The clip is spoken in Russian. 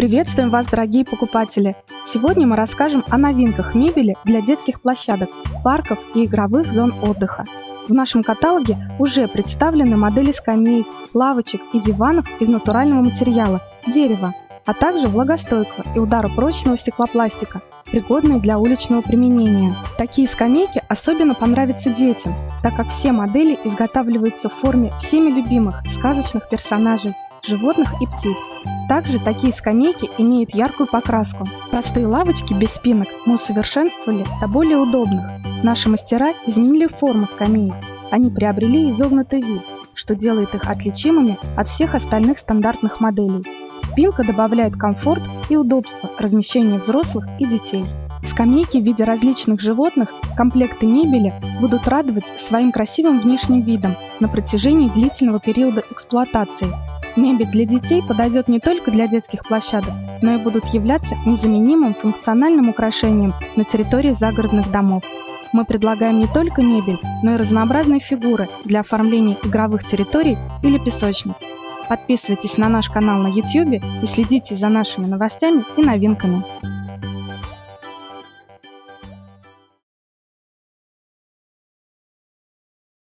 Приветствуем вас, дорогие покупатели! Сегодня мы расскажем о новинках мебели для детских площадок, парков и игровых зон отдыха. В нашем каталоге уже представлены модели скамеек, лавочек и диванов из натурального материала – дерева, а также влагостойкого и ударопрочного стеклопластика, пригодные для уличного применения. Такие скамейки особенно понравятся детям, так как все модели изготавливаются в форме всеми любимых сказочных персонажей, животных и птиц. Также такие скамейки имеют яркую покраску. Простые лавочки без спинок мы усовершенствовали до более удобных. Наши мастера изменили форму скамеек. Они приобрели изогнутый вид, что делает их отличимыми от всех остальных стандартных моделей. Спинка добавляет комфорт и удобство размещения взрослых и детей. Скамейки в виде различных животных, комплекты мебели будут радовать своим красивым внешним видом на протяжении длительного периода эксплуатации. Мебель для детей подойдет не только для детских площадок, но и будут являться незаменимым функциональным украшением на территории загородных домов. Мы предлагаем не только мебель, но и разнообразные фигуры для оформления игровых территорий или песочниц. Подписывайтесь на наш канал на YouTube и следите за нашими новостями и новинками.